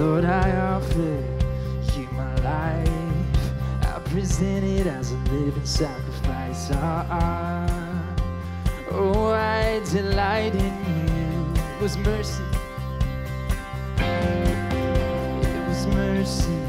Lord, I offer, you my life. I present it as a living sacrifice. Ah, ah. oh, I delight in you. It was mercy. mercy.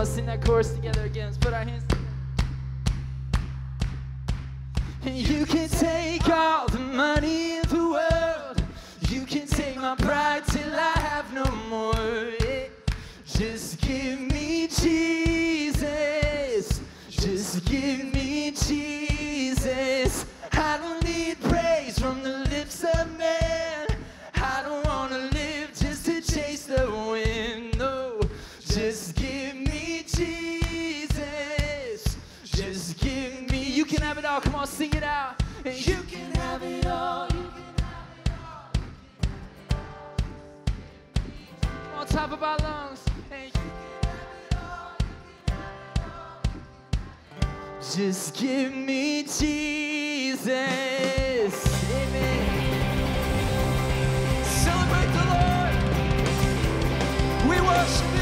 let's sing that chorus together again. Let's put our hands together. And you can take all the money in the world. You can take my pride till I have no more. Just give me Jesus. Just give me. can have it all. Come on, sing it out. And you can have it all. On top of our lungs. And you can have it all. Just give me Jesus. Amen. Celebrate the Lord. We worship